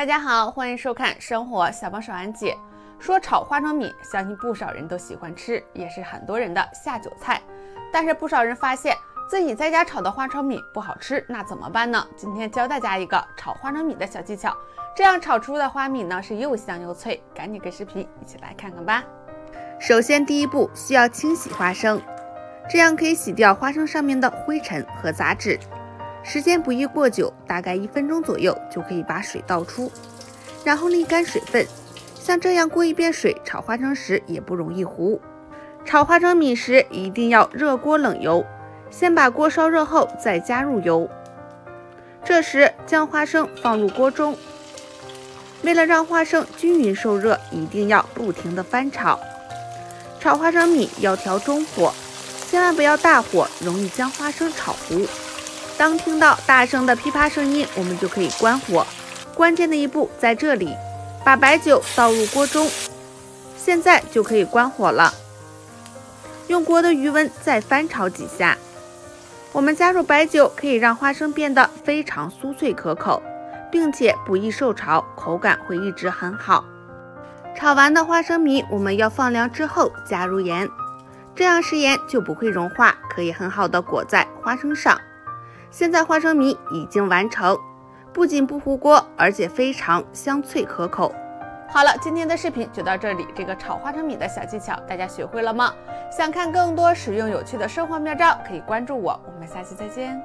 大家好，欢迎收看《生活小帮手安姐》。说炒花生米，相信不少人都喜欢吃，也是很多人的下酒菜。但是不少人发现自己在家炒的花生米不好吃，那怎么办呢？今天教大家一个炒花生米的小技巧，这样炒出的花米呢是又香又脆。赶紧跟视频一起来看看吧。首先第一步需要清洗花生，这样可以洗掉花生上面的灰尘和杂质。时间不宜过久，大概一分钟左右就可以把水倒出，然后沥干水分。像这样过一遍水炒花生时也不容易糊。炒花生米时一定要热锅冷油，先把锅烧热后再加入油。这时将花生放入锅中，为了让花生均匀受热，一定要不停的翻炒。炒花生米要调中火，千万不要大火，容易将花生炒糊。当听到大声的噼啪声音，我们就可以关火。关键的一步在这里，把白酒倒入锅中，现在就可以关火了。用锅的余温再翻炒几下。我们加入白酒可以让花生变得非常酥脆可口，并且不易受潮，口感会一直很好。炒完的花生米我们要放凉之后加入盐，这样食盐就不会融化，可以很好的裹在花生上。现在花生米已经完成，不仅不糊锅，而且非常香脆可口。好了，今天的视频就到这里。这个炒花生米的小技巧，大家学会了吗？想看更多实用有趣的生活妙招，可以关注我。我们下期再见。